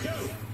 Let's go!